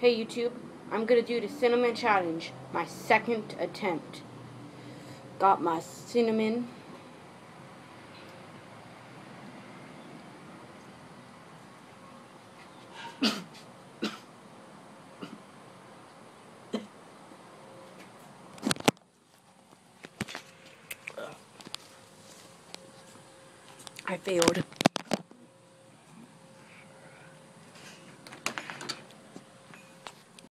Hey YouTube, I'm gonna do the cinnamon challenge, my second attempt. Got my cinnamon. I failed.